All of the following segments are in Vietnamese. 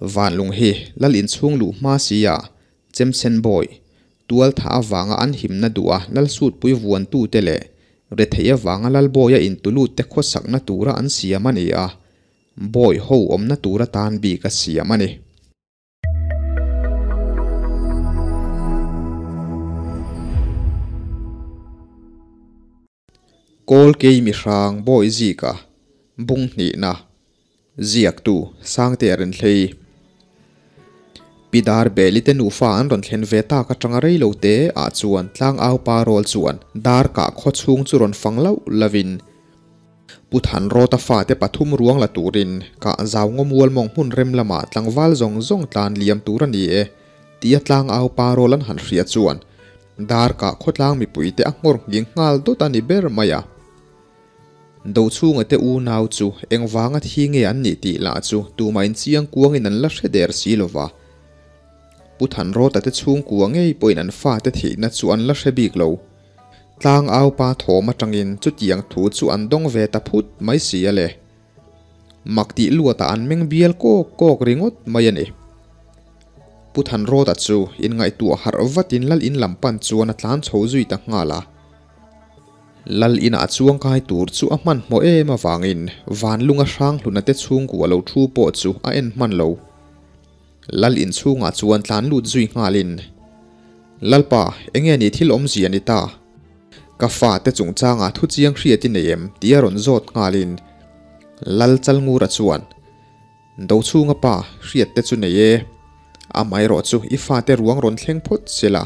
van lung hi lal in chung lu ma sia chem sen boy, tual tha awanga an him na duwa lal sut pui vuan tu te le, re theya wanga lal boya in tulu te kho sakna tura an siam ani a, boy ho om na tura tan bi ka siam ani kol ke mi rang boy zika, bung ni na, ziak tu, sang te ren thlei pidar beli te nu fa an ron thlen ve ta ka tanga rei lo te a chuan tlang au pa rol chuan dar ka kho chung chu ron fang lo lavin puthan ro ta fa te pathum ruang la turin ka zaw ngom wal mong hun rem lama tlang wal zong zong tlan liam tura ni e tia tlang au pa rolan han ria chuan dar ka kho tlang mi pui te angor ging ngal do ta ni ber maya do chunga te u nau chu engwanga thi nge an ni ti la chu tu main chiang kuang in an la hre silova puthan ro ta te chung kuang ngay poin an fa te thi na chu an la hre bik lo tlang ao pa thoma tangin chu tiang thu chu an dong ve ta phut mai si ale makti lua ta an meng bial ko kok ringot mai ani puthan ro ta chu in ngay tu har vatin lal in lampan chuan a tlan chho zui ta ngala lal in ina chuang kai tur chu a man mo e ma wangin van lunga sang hluna te chung ku lo thu po chu a en man lo lal in chunga chuan tlan lut zui ngalin lalpa enge ni thil om zia ni ta ka fa te chung changa thu chiang hriat in em tia ron zot ngalin lal chal ngu ra chuan do chunga pa hriat te chu nei e a mai ro chu i fa te ruang ron thleng phut sela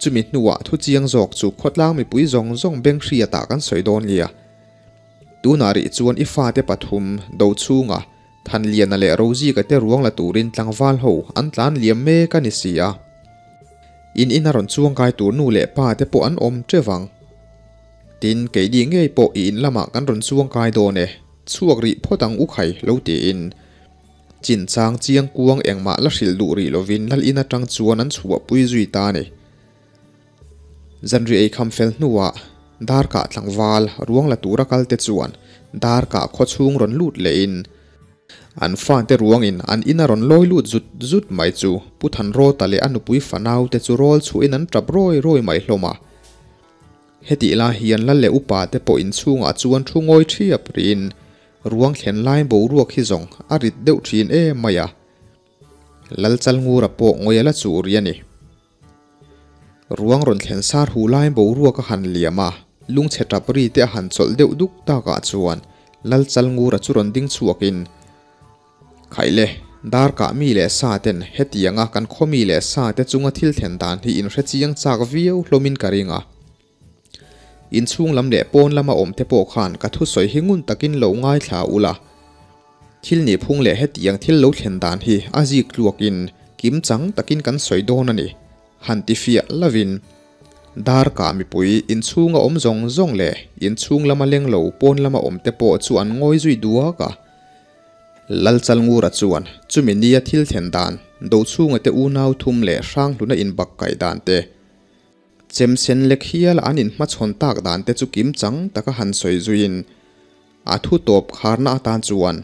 chumi nuwa thu chiang zok chu khotlang mi pui zong zong beng hriata kan soidon lia tu nari chuan i fa te pathum do chunga than lian ale rozi ka te ruang la turin tlangwal ho, an tlan liam me ka ni sia in in aron chuang kai tur nu le pa te po an om trewang tin ke di nge po in lama kan ron chuang kai do ne, chuak ri photang u khai lo te in. Chin chang chiang kuang engma la hril du ri lovin lal in tang chuan an chhuwa pui zui ta ne. Zanri ei kham fel nuwa dar ka tlangwal ruang la tura kal te chuan, dar ka kho chung ron lut le in. อันฟันเตรวงอินอันอินารอนลอยลุดจุดจุดไม่จูพุทันโรตะเลอันปุยฟันเอาแต่จูรอลช่วยนั้นจับรอยรอยไม่ลงมาเฮติลาเฮียนละเลอุปาแต่ปอินชูงอาจวนชูงอยเทียบรินรวงเข็นไล่บูรวกฮิจงอริดเดือดชีนเอมายาลัลจัลงูระโปงอยละจูเรียนีรวงรนเข็นซาหูไล่บูรวกหันเลียมาลุงเชตรับรีเตหันสลเดือดดุกตากาจวนลัลจัลงูระจุรนดิ้งชวกิน khaile dar ka mi le sa ten hetianga kan khomi le sa te chunga thil then dan hi in hre chiang chak viau hlomin karinga in chung lam le pon lama om te po khan ka thu soi hingun takin lo ngai thla ula thil ni phung le hetiang thil lo thlen dan hi aji kluak in kim chang takin kan soi don ani han ti fia lavin dar ka mi pui in chunga om zong zong le in chung lama leng lo pon lama om te po chu an ngoi zui duwa ka lal chal ngu ra chuan chumi nia thil then dan do chunga te u nau thum le sang luna in bak kai dan te chem sen lek hial an in ma chhon tak dan te chu kim chang taka han soi zuin a thu top kharna tan chuan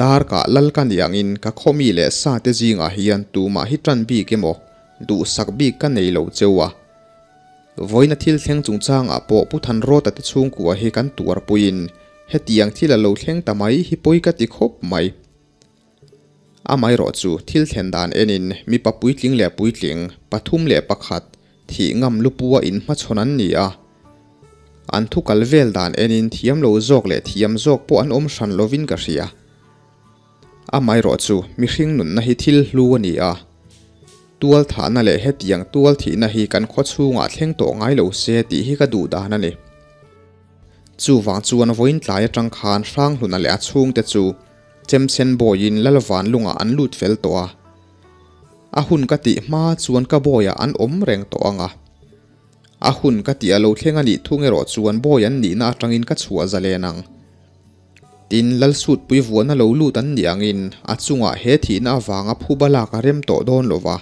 dar ka lal kan yang in ka khomi le sa te jinga hian tu ma hi tran bi ke mo du sak bi ka nei lo chewa voina thil thleng chung chang a po pu than ro ta te chung ku hi kan tuar puin hetiang thila lo thleng tamai hi poi ka ti khop mai amai ro chu thil thlen dan enin mi pa pui tling le pui tling pathum le pakhat thi ngam lupua in ma chonan ni a an thu kal vel dan enin thiam lo zok le thiam zok po an om hran lovin ka ria amai ro chu mi hring nun na hi thil hlu ani a tual tha na le hetiang tual thi na hi kan kho chunga thleng to ngai lo se ti hi ka du da na ni chu wang chuan voin tlai atang khan sang hluna le achung te chu chem sen boyin lalwan lunga an lut fel to a a hun ka ti ma chuan ka boya an om reng to anga a hun ka ti alo thlenga ni thungero chuan boyan ni na atangin ka chhuwa zale nang tin lal sut pui vuana lo lut an niangin a chunga he thi na wanga phubala ka rem to don lova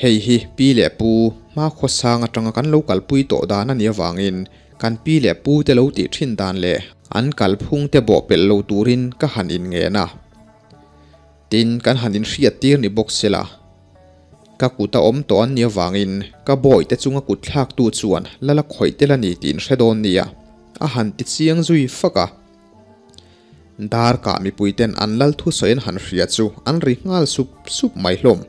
hei hi pi le pu ma khosanga tanga kan lokal pui to da na ni wangin kan pi le pu te lo ti thin dan le. An kal phung te bo pel lo turin ka han in nge na. Tin kan hanin hriat tir ni box sela ka kuta om to an nia wangin ka boy te chunga kut thlak tu chuan, lala khoi te la ni tin hredon nia a han ti chiang zui faka dar ka mi puiten an lal thu soin han hria chu, an ri ngal sup sup mai hlom.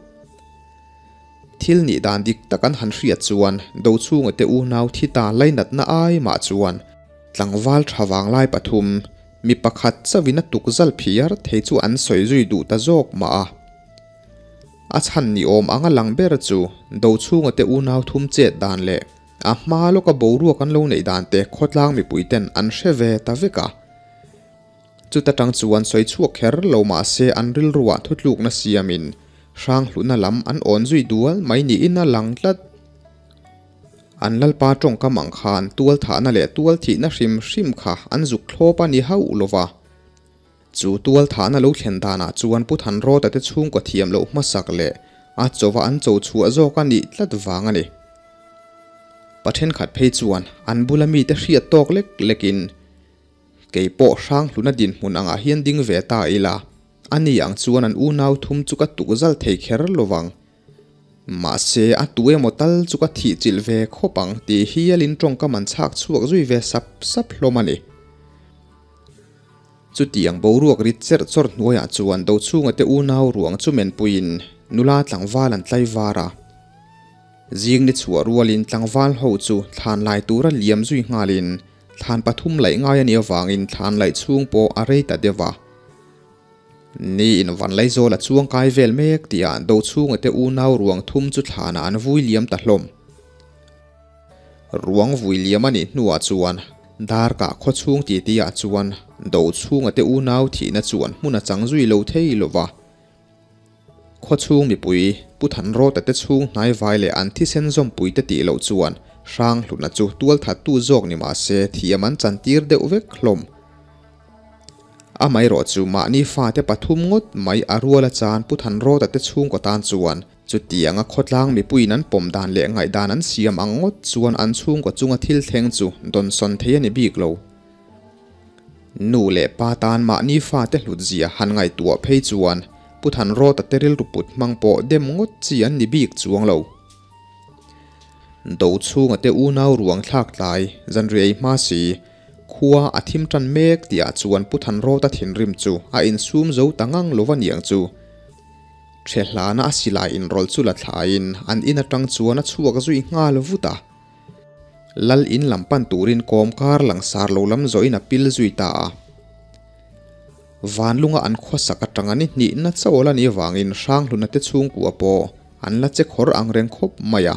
Thil ni dan dik takan han hria chuan do chunga te u nau thi ta lainat na ai ma chuan tlangwal thawang lai pathum mi pakhat chawina tukzal phiar thei chu an soi zui du ta jok ma a a chan ni om anga lang ber chu do chunga te u nau thum che dan le a hma lo ka bo ru kan lo nei dan te khotlang mi puiten an hre ve ta veka chu ta tang chuan soi chuak kher lo ma se an ril ruwa thutluk na siamin sang hluna lam an on zui dual mai ni in a lang tlat an lal pa tong ka mang khan tual tha na le tual thi na hrim hrim kha an zuk thlo pa ni hau lova chu tual tha na lo thlen da na chuan pu than ro ta te chung ko thiam lo ma sak le a chowa an cho chu a zo ka ni tlat wang ani pathen khat phei chuan an bulami te hriat tok lek lekin kei po sang hluna din mun anga hian ding ve ta ila ani ang chuan an u nau thum chu ka tu zal thei kher lovang mà se a tuwe motal chu ka thi chil ve khopang ti hi alin tong ka man chak chuak zui ve sap sap hlomani chu tiang bo ruak ri cher chor hnuaya chuan do chunga te u nau ruang chu men puin. Nula tlangwal an tlai vara zing ni chua rualin tlangwal ho chu than lai tura liam zui ngalin than pathum lai ngai ani awangin than lai chung po a reita dewa. นี่อินวันไลโซละช่วงกายเวลเมกที่อันโดช่วงเตอูนาวรวงทุ่มจุดหานานวุยเลียมตะลมรวงวิลเลียมนี่นัวจวนดาร์กะขดช่วงตีตีอาจวนดูช่วงเตอูนาวที่นัจวนมุนจังจุยโลเทยลวะข้ดช่วงมีปุยผู้ทันโรแต่เตช่วงนายไวเลอันที่เซนซอมปุยเตตีโลจวนร่างหลุนจูตัวถัดตัวจอกนี่มาเสเที่มันจันทีร์เดอเวกลม อาไม่รอจูมานี่ฟาเตปทุมงดไม่อรัวละจานพุทันโรแต่เตชุ่งกตานจวนจุดเตียงคดล่างมีปุยนั้นปมดานเลี้งไงดานั้นเสียมังงดจวนอันชุ่งกว่จุงอทิลเทงจูดนสนเทียนบีกโลนูเล่ปาตานมานี่ฟาเตหลุดเสียหันไงตัวเพยจวนพุทันโรตัเตริลรุปุดมังโปเดมงดเสียนนิบีกจวงเลดูชูงเตอูนาวรวงทากไลยจันเรียมาสี khua, a thim tan mek tia chuan pu than ro ta thin rim chu, a in sum zo tangang lova niang chu. Thelana a sila in rol chu la thlain an in atang chuan a chuak zui nga lovuta lal in lampan turin kom kar lang sar lo lam zo in a pil zui ta van lunga an khwa saka tangani ni na chawla ni wangin sang luna te chung ku apo an la che khor ang reng khop maya.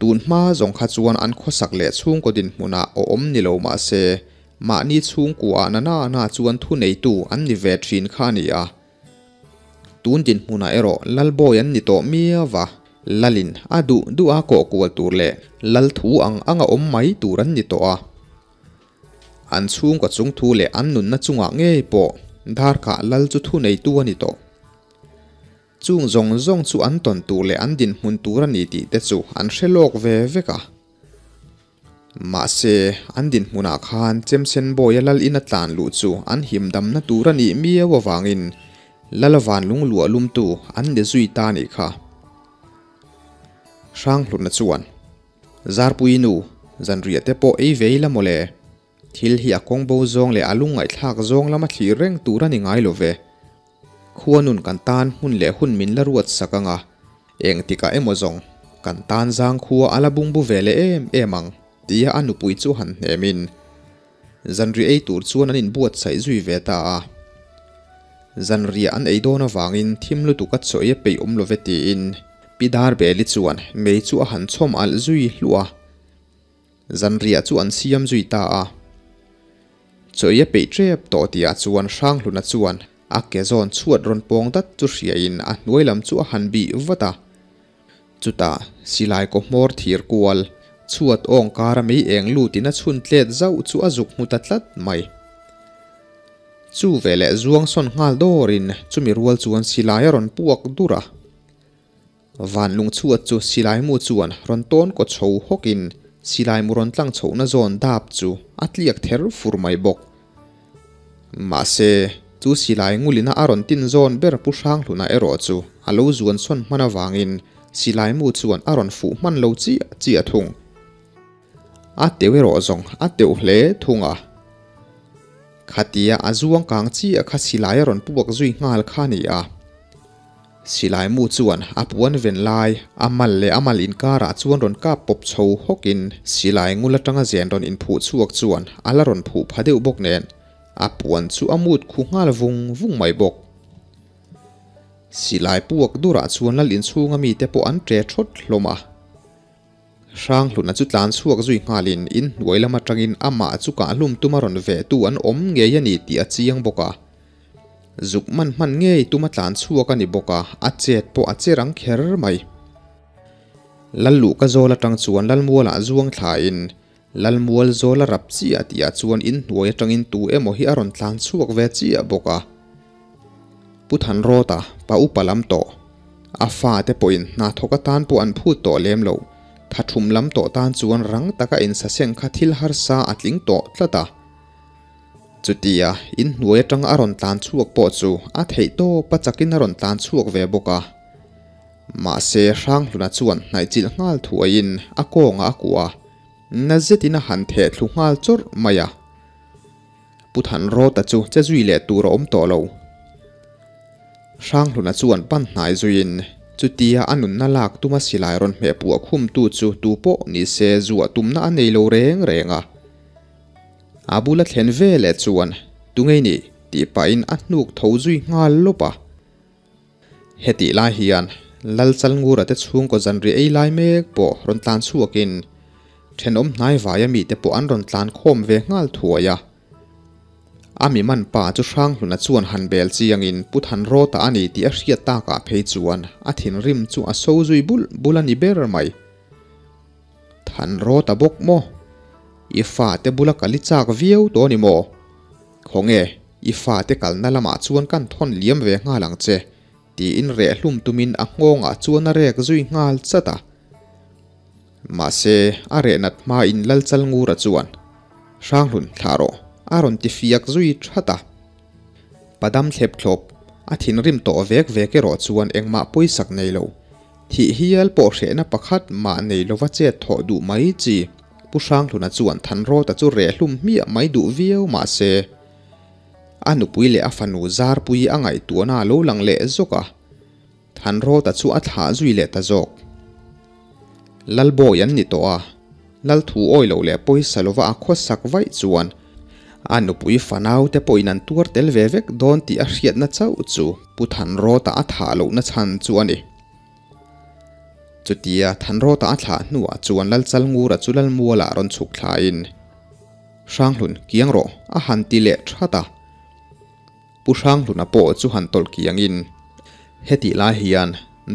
ตูนมาจงขจวนอันขสักเลช่วงกดินมุนาอมนิโลมาเซมานี่ช่วงกัวนานานาจวนทุนในตูอันนิเวทรินขานียตูนดินมุนาเอโรลัลโบยันนิโตเมียวะลัลินอาดูดูอาโกกัวตูเลลัลทูอังอังอมไมตูรันนิโตออันช่วงกับจุงทูเลอันนุนนัจุงอ่งเงยปอดาร์กาลัลจุทุนในตัวนิโต chung zong zong chu an ton tu le an din mun tur ani ti te chu an hrelok ve veka ma se an din muna khan chem sen boy lal in atlan lu chu an him dam na tur ani mi wa wangin lalawan lung lu lum tu an de zui ta ni kha. Sang lu na chuan. Zar pui nu, zan ria te po ei veila mole thil hi akong bo zong le alung ngai thak zong lama thi reng tur ani ngai lo ve khuanun kan tan hun le hun min la ruat sakanga. Eng tika emo zong, kan tan zang khua ala bung bu vele em, emang. Tia anu pui chu han hemin zanri ei tur chuan an in buat sai zui ve ta a. Zanri an ei dona wangin thimlu tu ka choye pe um lo veti in. Pidar be li chuan, mei chu a han chom al zui hlua. Zanri a chu an siam zui ta a. Choye pe trep to tia chuan sang hluna chuan a ke zon chuat ron pong tat chu hria in a hnuai lam chu a han bi vata. Chuta, silai ko mor thir kual. Chuat ong kara mi eng lu chhun tlet zau chu a zuk tlat mai. Chu vele zuang son ngal dorin chumi rual chuan silai ron puak dura van lung chuat chu silai mu chuan ron ton ko chho hokin silai mu ron tlang chho na zon dap chu. Atliak ther fur mai bok ma se tu silai ngulin aron tin zon ber pushang luna ero chu alo zuan son manawangin silai mu chuan aron fu man lo chi chi athung a tewero zong a teu hle thunga. Khatia azuang kang chi a kha silai aron puak zui ngal khani a. Silai mu chuan apuan ven lai amal le amal in kara chuan ron ka pop chho hokin silai ngula tanga zen ron in phu chuak chuan ala ron phu phadeu bok nen. A puan chu amut khu ngal vung vung mai bok. Silai puak dura chuan lalin chunga mi te po an tre thot hloma. Sang hluna chu tlan chuak zui ngalin in nuailama tangin ama chu ka hlum tumaron ve tu an om nge yani ti a chiang boka. Zuk man man nge tuma tlan chuak ani boka, a chet po a cherang kher mai. Lallu ka zola tang chuan lal muala zuang thla in. Mual zola rap chi atia chuan in nuai tangin tu emo hi aron tlan chuak ve chi a boka puthan rota pa upalam to a fa te poin na thoka tan po an phu to lem lo tha thum lam to tan chuan rang taka in sa seng kha thil har sa atling to tlata chutia in nuai tang aron tan chuak po chu a thei to pachakin aron tan chuak ve boka ma se rang luna chuan nai chil ngal thuain a konga akua na zetina han the thu ngal chor maya puthan ro ta chu che zui le tur om to lo sang luna chuan pan hnai zuin chutia anun na lak tuma silai ron me pu khum tu chu tu po ni se zuwa tumna anei lo reng renga abula thlen ve le chuan tungei ni ti pa in anuk tho zui ngal lopa heti la hian lal chal ngura te chung ko zan ri ei lai mek po ron tlan chuakin then om nai vaya mi te po an ron tlan khom ve ngal thuaya ami man pa chu sang hluna chuan han bel chi chiangin puthan ro ta ani ti a hriat ta ka phei chuan. A thin rim chu a so zui bul bulani ber mai. Than ro ta bok mo. I fa te bula kali chak viau to ni mo. Khonge i fa te kal na lama chuan kan thon liam ve nga lang che. Ti in re hlum tumin a ngonga chuan a rek zui ngal chata mahse a rehnat hma in lalchal ngur a chuan hranglun thlaro a rawn ti fiak zui thata padam thlep thlop a thin rim to vek veke ro chuan engma pui sak nei lo thi hial po hrena pakhat ma nei lova che tho du mai chi pusang luna chuan than ro ta chu re hlum mi mai du viau ma se anu pui le afanu zar pui angai tuana lo lang le zoka. Than ro ta chu a tha zui le ta zok. Lal bo yan ni to a lal thu oi lo le poi salova a kho sak vai chuan anu pui fanau te poinan tuar tel vevek don ti a hriat na chau chu puthan ro ta a tha lo na chan chu ani chutia than ro ta a thla nuwa chuan lal chal ngur a chulal muala ron chuk thla in sang hlun kiang ro a han ti le thata pu sang hlun a po chu han tol kiang in heti la hian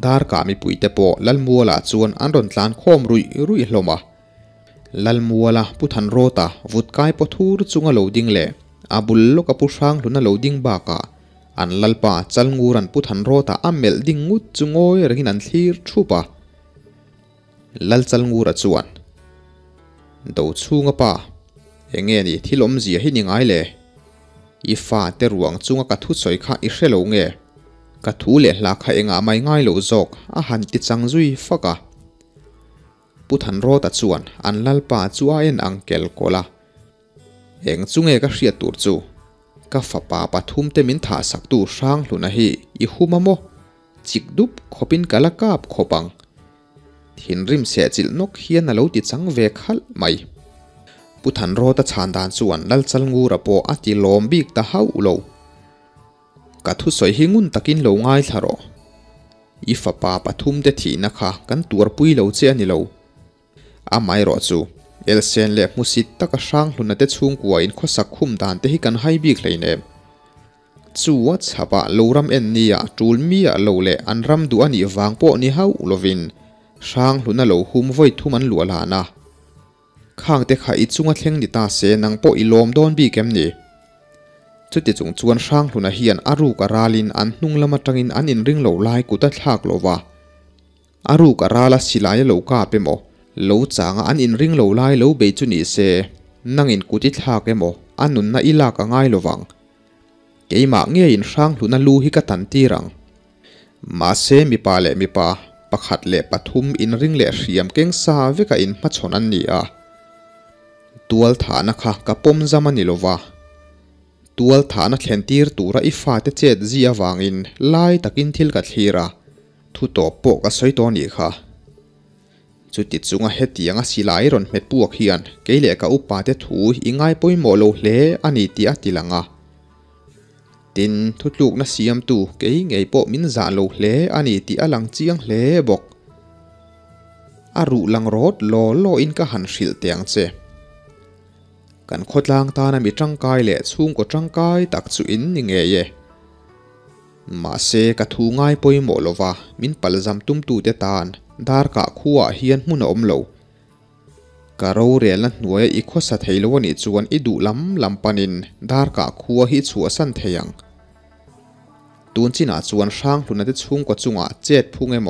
ดาร์กามีปุ๋ยเตปอลัลมัวละชวนอันรอนตานคอมรุยรุยหลมาลัลมัวละพุทันโรตาวุดกายปทูรจุงาโลดิงเลอาบุลลกับปุช่างลุนโลดิงบากาอันลัลปาจัลงูรันพุทันโรตาอมเมลดิงงุดจุงอยรกินันทีร์ชูปะลัลจัลงูรัจวนดูวชูงปะเองเงี้ยนี่ที่ลมเสียให้นิ่งไงเลยอีฟ้าเตรวงจุงกัดทุดสอยข้าอิเชลงเงี้ ka thu le hla kha enga mai ngai lo zok a han ti chang zui faka puthan à. ro ta chuan an lalpa chua en angkel kola eng chunge ka hriat tur chu ka fa pa pathum te min tha sak tu sang hluna hi i humamo chik dup khopin kala kap khopang thin rim se chil nok hian alo ti chang ve khal mai puthan ro ta chan dan chuan lal chal ngu ra po ati lom bik ta hau lo กัทุสอยหิงุนตักินเหลวง่ายทารออีฟ้าป่าปทุมเดทีนะคะกันตัวปุยเหลวเจียนิเลวอาไม่รอจูเอลเซนเล็บมุสิตตะกช่างหลุนเดชุงกวยนขสักคุมดานเตหิกันให้บีกเลยเนมจูวัดฉบะลูรัมเอ็นเนียจูลมียโลเลอันรัมดูอันอีวางโปนิฮาวลวินช่างหลุนโลหุมไว้ทุมันลัวลานะข้างเตขาอิจุงอัเทงนิตาเซนังโปอิลอมโดนบีเกมนี่ chuti chung chuan sang hluna hian aru ka ralin an hnung lama tangin an in ring lo lai ku ta thlak lova aru ka rala silai lo ka pemo lo changa an in ring lo lai lo be chu ni se. Nangin kuti thlak emo anun na ila ka ngai lovang keima nge in sang hluna lu hi ka tan ti rang. Ma se mi pa le mi pa. Pakhat le pathum in ring le hriam keng sa veka in ma chon an ni a. Tual thana kha ka pom zamani lova tual thana thlentir tura i fa te chet zia wangin lai takin thil ka thira thu to po ka soi to ni kha chu ti chunga he tianga silai ron met puak hian keile ka upa te thu ingai poi mo lo hle ani ti a tilanga tin thu tluk na siam tu ke ngei po min za lo hle ani ti alang chiang hle bok aru lang rot lo lo in ka han hril tiang che กันโคตรลางตานมีจังกายเละซุ่มก็จังกายตักจุอินนิงเอเยมาเซกะทูง่ายปอยหมอลวามินปัลจำตุ้มตูเตตานดาร์กะขัวเฮียนมุนอมโลกะเราเรียนหน่วยอีกขสัตย์เลวันอีจวนอีดูลำลำปนินดาร์กะขัวฮิตสัวสันเทียงตูนจีนาจวนช่างลุนัดชุ่มก็จุงอะเจ็ดพุงเอโม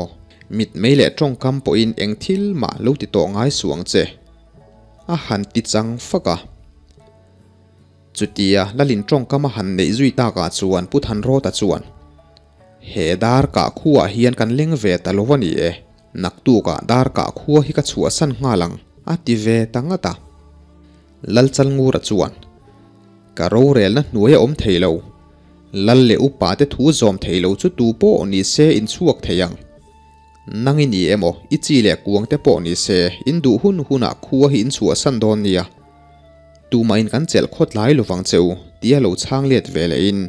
มิดไม่เละจ้องคำปอินเองทิลมาลูติโตง่ายสวงเจอาหารติดจังฟะกะ chutia lalin tong kama han nei zui ta ka chuan, put than ro ta chuan. He dar ka khuwa hian kan leng ve ta lovani e. Nak tu ka dar ka khuwa hi ka chua san nga lang. A ti ve tanga ta. Lal chal ngu ra chuan. Ka ro rel na nuai om theilo lal le upa te thu zom theilo chu tu po ni se in chuak theyang nangi ni emo ichi le kuang te po ni se, in du hun huna khuwa hi in chua san don nia tu ma in kan chel khot lai lovang cheu, tia lo chang let vele in.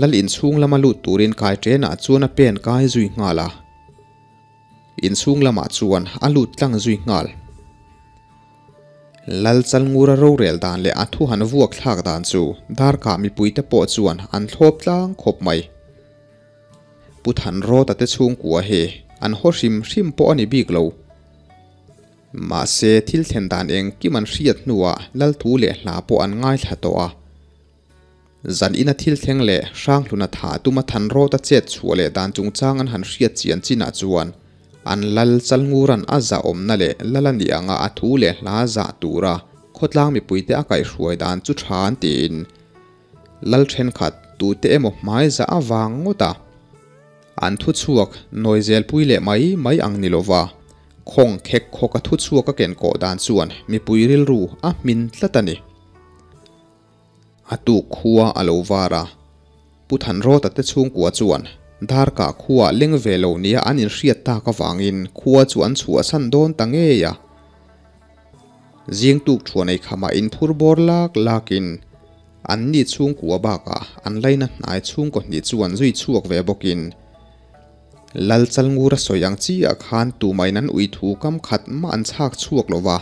Lal in chung lama lu turin kai trena chuana pen kai zui ngala in chung lama chuan alut tlang zui ngal lal chal ngura ro rel dan le athu han vuak thlak dan chu, dar ka mi pui te po chuan an thlop tlang khop mai. Puthan ro ta te chung kwa he, an ho hrim hrim po ani bik lo. Ma se thil thlen dan eng ki man hriat nuwa lal thu le hla po an ngai thla to a. Zan ina thil theng le sang hluna tha tuma than ro ta chet chuale dan chung chang an han hriat chian china chuan. An lal chal nguran a za om na le lalani anga a thu le hla za tura khotlang mi puite a kai hruai dan chu than tin. Lal then khat tu te emo mai za awang ngota an thu chuak noizel pui le mai mai ang คงเข็กโคกทุชัวก็เก่นโกดานส่วนมีปุยริลรูอะมินละตันิอตุกขัวอโลวาระพุทันโรตัดเตชุงกัวจวนดาร์กาขัวเล่งเวลนี้อันนี้เรียตตากวางอินขัวจวนชัวสันโดนตังเอียจียงตุกชัวในขมาอินพูรบอร์ลากลากินอันนี้ช่วงกัวบากะอันไลนั้นนายชุงก็นี่จวนจุยชวกเวบกิน lal chal ngura soyang chi a khan tu mai nan ui thu kam khat ma an chak chuak lova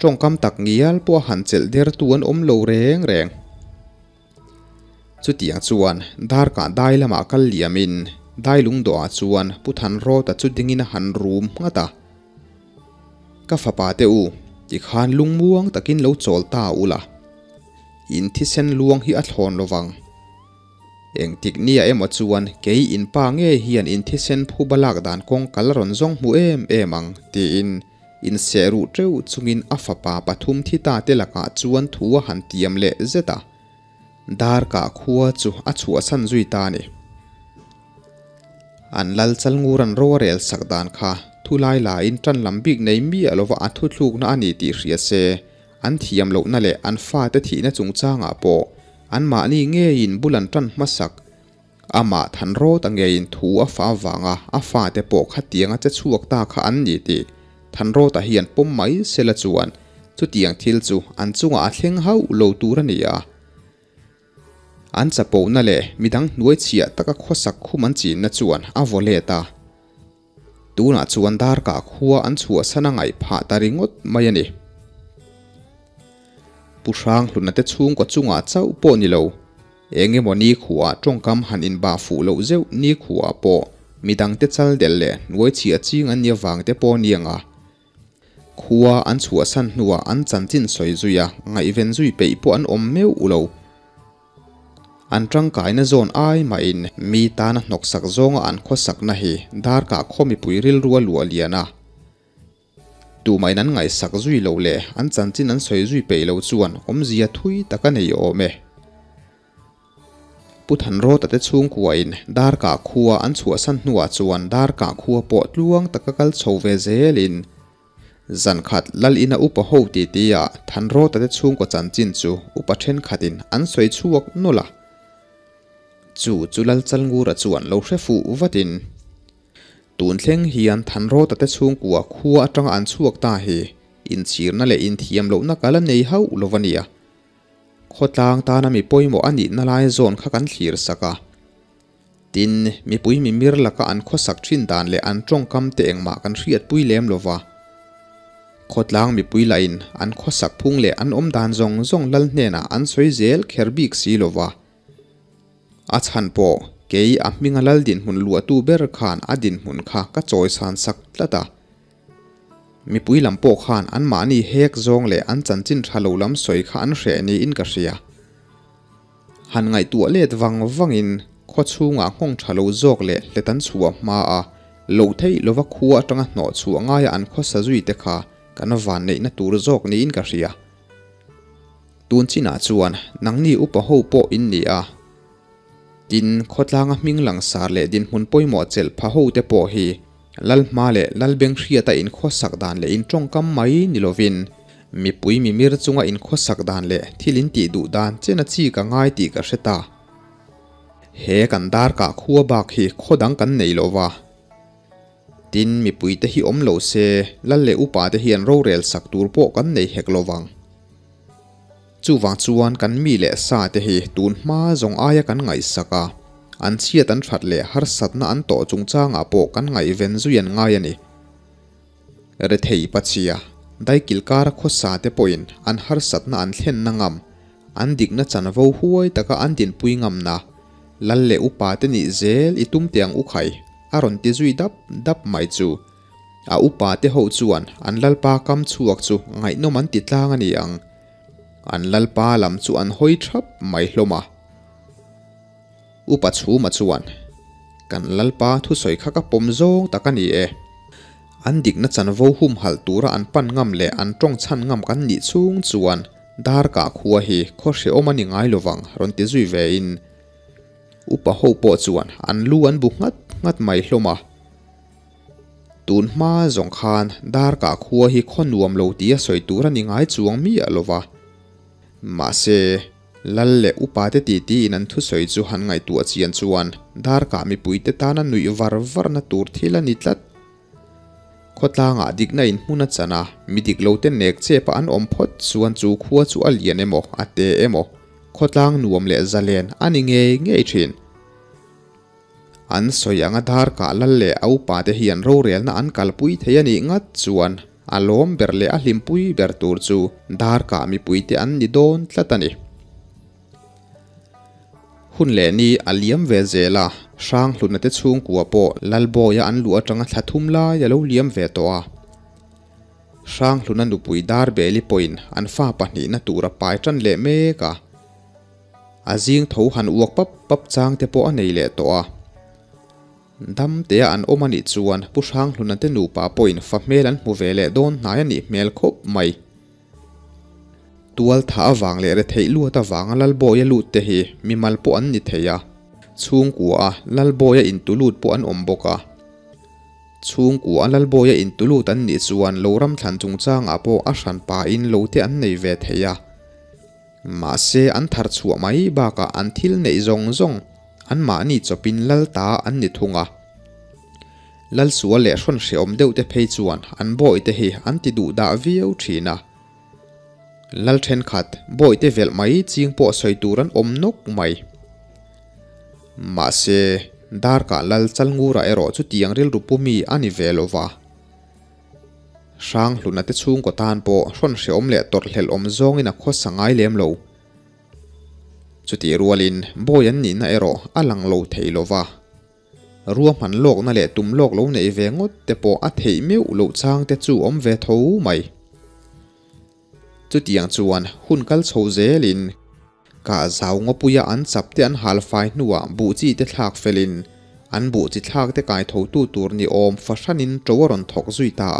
trong kam tak ngial po han chel der tuan om lo reng reng chu tiang chuan dar ka dai lama kal liamin dai lung do a chuan puthan ro ta chu dingin han room ngata ka fa pa te u ti khan lung muang takin lo chol ta ula in thi sen luang hi a thlon lowang eng tik nia emo chuan ke in pa nge hian in thi sen phu balak dan kong kalaron zong mu em emang ti in in seru treu chungin afa pa pathum thi ta te laka chuan thuwa han tiam le zeta dar ka khuwa chu a chua san zui ta ni an lal chal nguran ro rel sakdan kha thulai la in tan lambik nei mi alova a thu thluk na ani ti hria se an thiam lo na le an fa te thi na chung changa po อันมาหนี่เงยินบุลันจันมาสักอามาทันโรตังเงยินถูอาฟ้าวางอ่าฟ้าแต่ปกขัดเตียงจะชวกตาขันยี่ตีทันโรตะเฮียนปมไม้เซลจวนจุดเตียงทิลจูอันจุงอาเทงเฮาโลตูรนียอันจะปูนั่นเลยมิดังหน่วยเชียตะก็ขสักคู่มันจีนจวนอาวเลตาตูน่ะจวนดาร์กาขัวอันชัวสนังไงผาตาริงดไม่เนี่ย pusang luna te chung ko chunga chau po ni lo. Enge mo ni khuwa tongkam han in ba fu lo zeu ni khuwa po. Midang te chal del le, nuai a ching an ya wang te po nianga khuwa an chua san nuwa an chan chin soi zuya ngai ven zui pe po an om meu ulo an trang kai na zon ai ma in, mi ta na nok sak zonga an kho sak na hi, dar ka khomi puiril ruwa lua liana tu mai nan ngai sak zui lo le. An chan chin an soi zui pe lo chuan. Om zia thui taka nei o me puthan ro tate chung kuain dar ka khuwa an chua san hnuwa chuan. Dar ka khuwa po tluang taka takakal chove zelin zan khat lal ina upa ho ti ti ya than ro tate chung ko chan chin chu. Upa then khatin an soi chuak nola chu chulal chal ngura chuan lo hre fu vatin tun thleng hian than ro tate chung kuwa khua atanga an chuak ta hi in chirna le in thiam lo na kala nei hau lovania khotlang ta na mi poimo ani na lai zon kha kan thlir saka tin, mi pui mi mir laka an kho sak thin dan le an trong kam te engma kan riat pui lem lova khotlang mi pui lain an kho sak phung le an om dan zong zong lal hne na an soi zel kherbik si lova at han po kei a minga lal din hun lua tu ber khan adin hun kha ka choi san sak tlata. Mi pui lam po khan an ma ni hek zong le an chan chin thalo lam soi kha an hre ni in ka ria han ngai tu let wang wang in kho chunga hong thalo zok le le tan chuwa ma a. Lo thei lova khuwa tanga no chu anga ya an kho sa zui te kha kana van nei na tur zok ni in ka ria tun china chuan, nang ni upa ho po in ni a. tin khotlanga ming lang sar le din hun poimo chel pha ho te po hi lal ma le lal beng hria ta in kho sak dan le in tong kam mai ni lovin mi pui mi mir chunga in kho sak dan le thilin ti du dan chena chi ka ngai ti ka hreta he kan dar ka khuwa bak hi khodang kan nei lova tin mi pui te hi om lo se lal le upa te hian ro rel sak tur po kan nei hek lovang chu wang chuan kan mi le sa te hi tun ma zong aya kan ngai saka an chiat an that le har satna an to chung changa po kan ngai ven zuyan ngai ani re thei pachia dai kilkar kho sa te poin an har satna an thlen na ngam an dik na chan vo huai taka an din pui ngam na lal le upa te ni zel itum tiang u khai aron ti zui dap dap mai chu a upa te ho chuan an lal pa kam chuak chu ngai no man ti tlang ani ang an lal pa lam chu an hoi thap mai hloma. Upa chu ma chuan. Kan lalpa thu soi kha ka pom zong takani e. An dik na chan vo hum hal tura an pan ngam le an tong chan ngam kan ni chung chuan. Dar ka khuwa hi kho hre omani ngai lowang ron ti zui ve in. Upa ho po chuan, an lu an bu ngat ngat mai hloma. Tun ma zong khan, dar ka khuwa hi khonuam lo ti a soi tura ni ngai chuang mi alova mà se lal le upa te ti ti in an thu soi chu han ngai tu chian chuan dar ka mi pui te ta na nui var var na tur thila ni tlat khotla nga dik na in huna chana mi dik lo te nek che pa an om phot chuan chu khuwa chu alian emo ate emo khotlang nuam le zalen ani nge nge thin an soyanga dar ka lal le au pa te hian ro rel na an kalpui theyani ngat chuan alom berle a hlimpui ber tur chu dar ka mi pui te an ni don tlatani hun le ni aliam ve zela sang hluna te chung kuwa po. Lalbo ya an lu atanga thathum la ya lo liam ve to a. Sang hluna nu pui dar beli poin. An fa pahni na tura pai tran le me ka azing tho han uak pap pap chang te po anei le to a dam te an omani chuan pushang hluna te nupa poin fa mel an mu ve le don na ya ni mel khop mai tual tha awang le re thei lu ta wang lal boya lu te hi, mi mal po an ni theya chung ku a lal boya in tu lut po an om boka chung ku a lal boya in tu lut an ni chuan lo ram thlan chung chang a po a hran pa in lo te an nei ve theya ma se an thar chu mai ba ka an thil nei zong zong an ma ni chopin lal ta an ni thunga lal suwa le hron hre om deuh te phei chuan an boi te hi an ti du da viau thina lal then khat boi te vel mai ching po soi turan om nok mai ma se dar ka lal chal ngura ero chu tiang ril rupumi ani velova sang hluna te chung ko tan po hron hre om le tor hlel om zong in a kho sangai lem lo จุดที่รัวลินโบยันนินเอโรอลังโลเทโลวารัวมันโลกนั่นแหละตุ้มโลกโลในเวงอดแต่ปออัฐิเมิวโลช่างแต่จูอมเวทหูไม่จุดที่ยังชวนหุ่นกัลโซเซลินกาสาวงปุยอันสับที่อันฮัลไฟนัวบูจีเตทักเฟลินอันบูจิทักเตกายทูตูตูนิอมฟัชันินจวรนทกซุยตา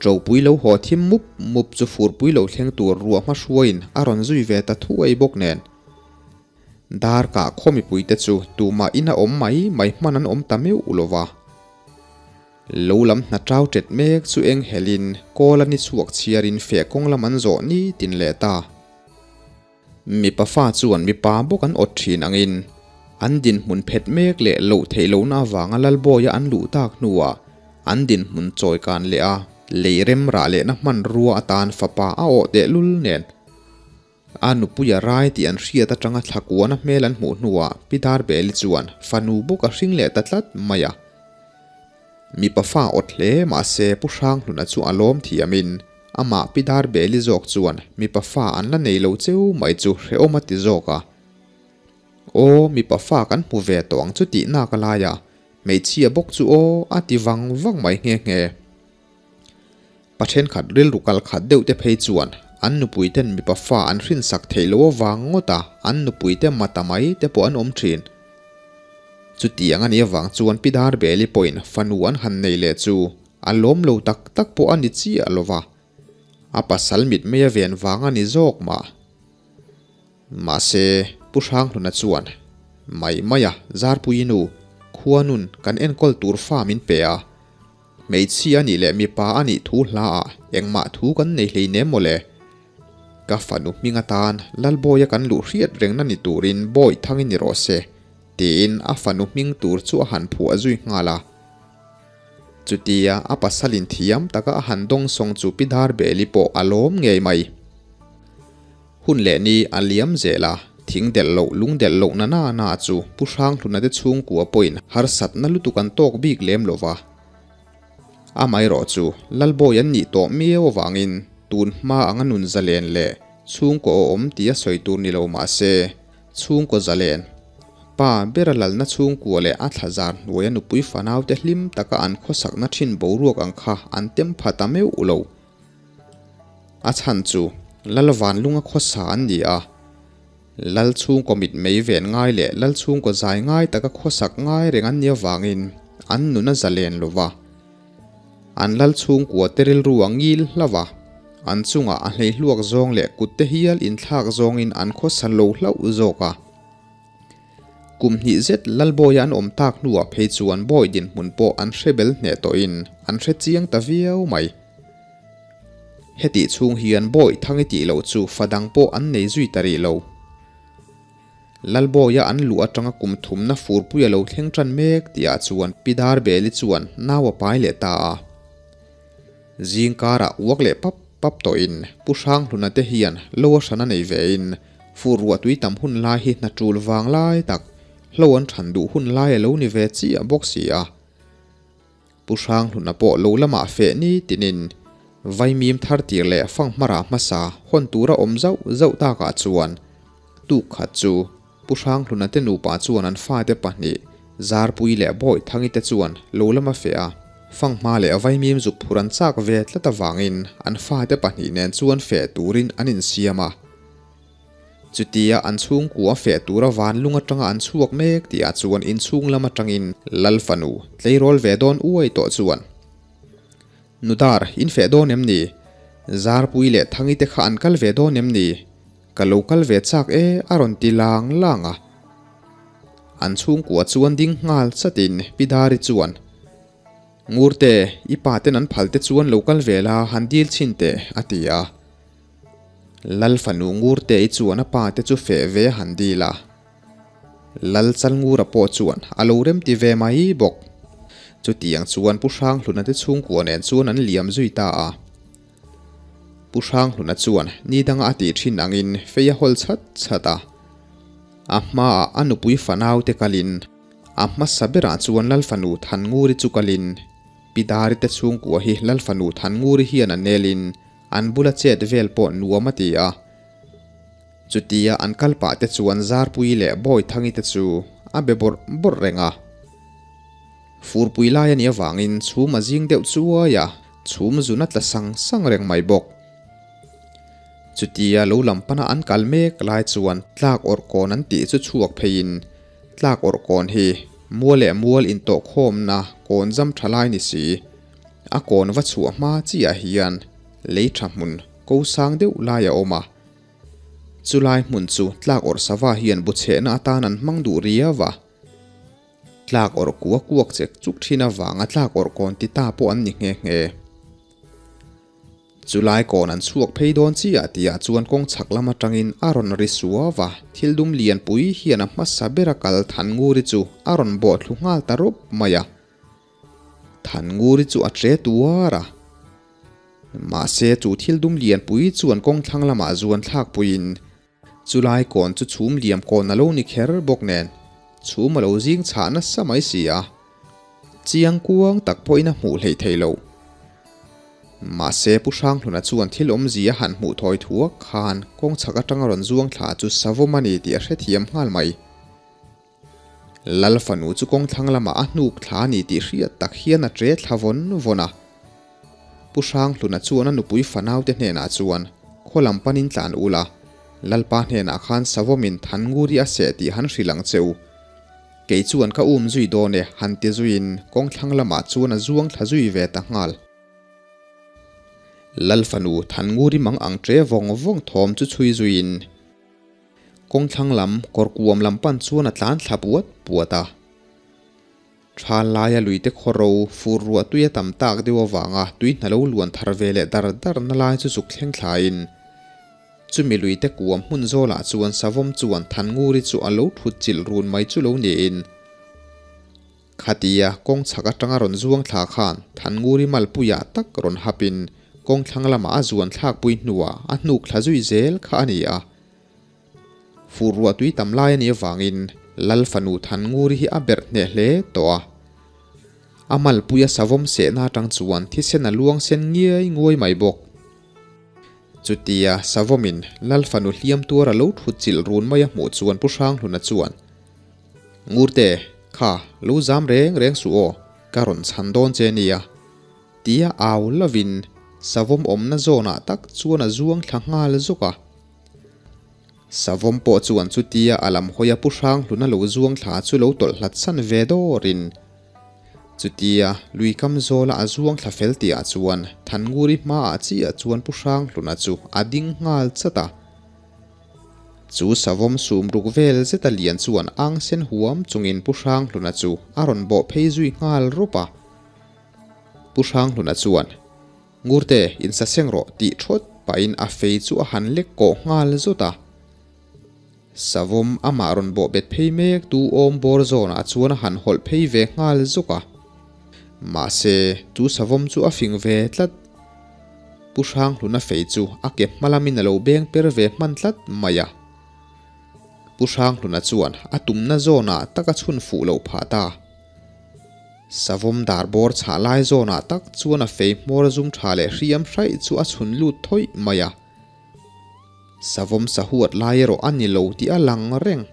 tro pui lo ho thim múp mup chu fur pui lo thleng tur ruwa ma hruain aron zui ve ta thu ai bok nen. Dar ka khomi puite chu mà ina om mai mai manan om tameu ulova Lâu lắm na trau chết mek chu eng helin kolani chuak chiarin fe công làm ăn zo ni tin lệ ta. Mi pa fa chuan mi pa bok an ot thin angin an din mun phet mek le lo thei lo na wanga lal an lu tak nuwa an din mun choi kan le a. leirem ra le na man rua atan fapa a o te lul nen a nupuya rai ti an hriat atanga thlakuan a hmel an mu hnuah pidar bel chuan fanu bawk a hring leh ta tlat maia mipa fa ma se pushrang hluna chu alom thiamin ama pidar beli zawk chuan mi pafa an la nei lo cheu mai chu hre oma ti zawka o mi pafa kan hmu ve tawng chu ti na ka mei meichhia bok chu o ati wang wang mai nge nge pathen khat ril rukal khat deuh te phei chuan. An nupui ten mi fa an hrin sak theilo wangota an nupui te matamai te po an om thin. Chu ani awang chuan pidar beli point fanu an han nei le chu. Alom lo tak tak po ani chi alova apa salmit meya ven wanga ni zok ma. Ma se pushang hluna chuan. Mai maya zar puinu khuanun kan en kol tur fa min pe a. ไม่เชียนี่แหละมีป้าอันนี้ทูลาเองมาทุกันในเรื่องนี้หมดเลยกาฟันุมิงตานลัลบอยกันลุเรียดเร่งนั่นตูรินบอยทั้งนี้รอเซตีนอาฟันุมิงตูร์ชัวหันผัวจุยงาลาจุดเดียอาปัสลินที่ยมตากะหันดงทรงจูปิดาร์เบลิโปอารมณ์ไงไหมหุ่นเหล่นี้อาเลียมเจลาทิ้งเดลโลลุงเดลโลนาน้าหน้าจูผู้ช่างทุนนัดชงกัวปอยน์ฮาร์สัตนัลุตุกันโตกบีกเลมโลวา mai ro chu lalbo yan ni to mi o wangin tun ma anga nun zalen le chung ko om tia soi tur ni lo ma se chung ko zalen pa bera lal na chung ku le a thazar noya nu pui fanaw te hlim taka an kho sak na thin bo ruak ang kha an tem phata me ulo a chan chu lalwan lunga kho sa an ni a lal chung ko mit mei ven ngai le lal chung ko zai ngai taka kho sak ngai reng an nia wangin an nu na zalen lova an lal chung ko teril ruang ruangil lawa an chunga à, a hlei hluak zong le kutte hial in thlak zong in an kho san lo hlau zoka kum hi zet lalboya an om tak nuwa à, phei chuan boy din mun po an hrebel hne to in, an hre chiang ta viau mai heti chung hian boy thangi ti lo chu fadang po an nei zui tari lo lalboya an lu atanga kum thum na fur puya à lo thleng tran mek tia chuan pidar beli chuan nawa pai le ta a zingkara uak le pap pap to in pushang hluna te hian lo sana nei ve in furwa tui tam hun lai hi na tul wang lai tak lo an than du hun lai lo ni ve chi a box si a pushang hluna po lo lama fe ni tinin vai mim thar tir le fang mara masa hon tura om zau zau ta ka chuan tu kha chu pushang hluna te nu pa chuan an fa te pa ni zar pui le boy thangi te chuan lo lama fe a ฟังมาเลยเอาไว้มีมจุพูรันซากเวทและตะวางินอันฟาดปะนีแนนชวนเฟตูรินอันอินเซียมาจุดเดียอันช่วงกัวเฟตูระวานลุงจังอันช่วกเมกเดียชวนอินช่วงละมาจังอินลัลฟันูเลยรอลเวดอนอวยต่อชวนนุดาร์อินเฟดอนเอ็มนี่จาร์ปุยเลทังอิเตขันกัลเวดอนเอ็มนี่กัลโลกัลเวซากเออารอนตีลางล่างอ่ะอันช่วงกัวชวนดิ้งงาลสตินปิดาริชวน ngurte ipa ten an phalte chuan local vela handil chinte atia lal fanu ngurte i chuan a pa te chu fe ve handila lal chal ngura po chuan alorem ti ve mai bok chu tiang chuan pu sang hluna te chung ko nen chuan an liam zui ta a pu sang hluna chuan ni danga ati thin angin feya hol chat chata amma anu pui fanau te kalin amma sabera chuan lal fanu than nguri chu kalin pidari te chung ko hi lal fanu than nguri hi an nelin an bula chet vel po nuama ti a chutia an kalpa te chuan zar pui le boy thangi te chu a be bor bor renga fur pui la ya ni awangin chhuma jing deuh chuwa ya chhum zuna tla sang sang reng mai bok chutia lo lampana an kalmek lai chuan tlak or kon an ti chu chuak phein tlak or kon hi mua e mua in tổ khom na kon jam thalai ni si a kon vật chu ma chi à hiền. A hian le thamun ko sang deuh la ya oma chulai mun chu tlak or sawa hiền bu che na ta nan mang du ria wa tlak or kuwa kuak chek chuk thina wanga tlak or kon ti ta po an ni nge nge July ko an suak phei don chi a tia chuan kong chak lama tangin aron ri suwa wa thildum lian pui hian a ma sabera kal than nguri chu. Aron bo thlungal tarup maya than nguri chu a tre tuara ma se chu thildum lian pui chuan kong thlang lama zuan thlak puin. July kon chu chum liam ko na lo ni kher bok nen. Chum lo jing chana samai sia chiang kuang tak poina mu hlei theilo mà xe bu sang luôn là chuan thil om zia han mu thoi thua, khan kong chaka tanga ron zuang thla chu savomani ti a hre thiam hal mai. Lal lalfanu chu kong thlang lama a hnuk thla ni ti hria tak hian a tre thavon vona. Bu sang hluna chuan a nupui fanau te hne na ah chuan kholam panin tlan ula. Lalpa hne na ah khan savomin than nguri a se ti han hrilang cheu. Ke chuan ka um zui do ne han ti zuin kong thlang lama chuan a zuang thla zui ve ta ngal lal lalfanu than nguri mang ang tre vong vong thom chu chui zuin kong thang lam kor kuam lam pan chuan a tlan thla puata. Tha laia luite khoro furwa tuya tam tak dewa wanga tui nalo luan thar vele dar dar na lai chu chu thleng thlain chumi lui te kuam hun zola chuan savom chuan than nguri chu alo thut chil run mai chu lo ni in. Khatia kong chhaka tanga ron zuang thla khan than nguri mal puya tak ron hapin kong thang lama a zuan thlak pui nuwa a nuk thla zui zel kha ani a. Furwa tui tam lai ani wangin lal fanu than nguri hi a ber hne hle to a. Amal puya savom se na tang chuan thi sen a luang sen ngiai ngoi mai bok. Chutia savomin, lalfanu hliam tura lo thu chil run maya mu chuan pu sang hluna chuan. Ngurte kha, lu zam reng reng su o karon chan don che nia tia aw lavin savom omna zona ah, tak chuan a zuang thlangal zuka ah. savom po chuan chutia alam hoya pu sang hluna lo zuang thla chu lo tol hlat san ve dorin chutia lui kam zola a zuang thla fel tia chuan. Than nguri ma a chi a chuan pu sang hluna chu. Ading ngal chata ah. chu savom sum ruk vel zeta lian chuan ang sen huam chungin pu sang hluna chu. Aron bo phei zui ngal rupa pu sang hluna chuan ngurte in sa sengro ti thot pa in a fei chu a han lek ko ngal zota savom amaron bo bet phei mek tu om bor zona chuan han hol phei ve ngal zuka ma se, tu savom chu a fing ve tlat. Pushang luna fei chu a ke malamin alo beng per ve man tlat maya pushang luna chuan atumna zona taka chhun fu lo phata savom dar bor cha lai zona tak chuan a fei mor zum tha le hriam hrai chu a chhun lut thoi maya. Savom sahuat lai ro ani lo ti a lang reng.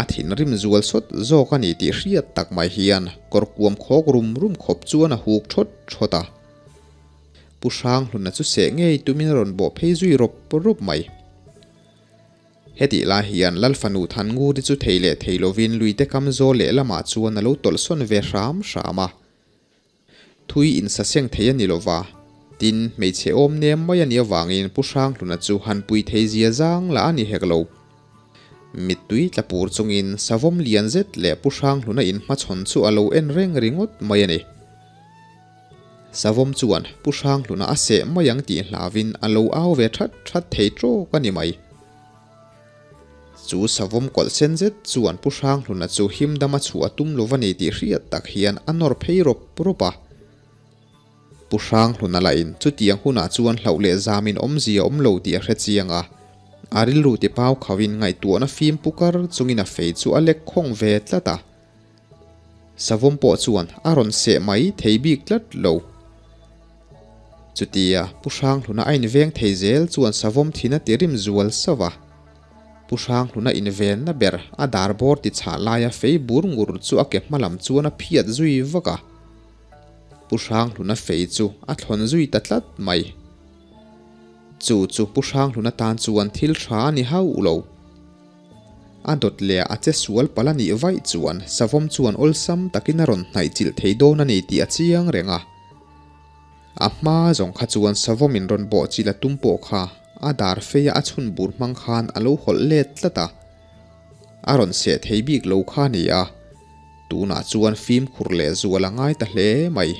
A thin rim zual sot zo ka ni ti hriat tak mai hian. Kor kuam khok rum rum khop chuan a huk thot thota. Pu sang na chu se ngei tumin ron bo phei zui rop rup mai heti la hian lal fanu than ngu ri chu theile theilovin luite kam zo le lama chuan alo tol son ve ram rama thui in sa seng thei ani lova tin meiche om ne mai ani awangin pu sang hluna chu han pui thei zia zang la ani heklo mit tui tlapur chungin savom lian zet le pusang luna in ma chon chu alo en reng ringot mai ani savom chuan pusang luna ase mayang ti hlavin alo aw ve that that thei tro ka mai chu savom kol sen zet chuan pushang hluna chu him dama chu atum lovani ti hriat tak hian anor phei rop propa pushang hluna la in chu tiang huna chuan hlaule zamin omzia omlo ti a hre chianga aril ru ti pau khawin ngai tu na phim pukar chungin a fei chu alek khong ve tlata savom po chuan aron se mai theibik tlat lo chutia pushang hluna ain veng theizel chuan savom thina tirim zual sawa pusang luna inven na ber. A dar bor ti cha laia fei bur ngur chu a ke malam chuan a phiat zui waka pusang luna fei chu. A thon zui tatlat mai. Chu chu pusang luna tan chuan thil tha ni hau ulo a dot le a che sual pala ni vai chuan savom chuan olsam takin a ron hnai chil thei do na ni ti a chiang renga a. Zong kha chuan savom in ron bo chila tumpo kha. A dar feia a chhun bur hmang khan alo hol let tlata aron se thei bik lo kha ni a tuna chuan fim khur le zuala ngai ta hle mai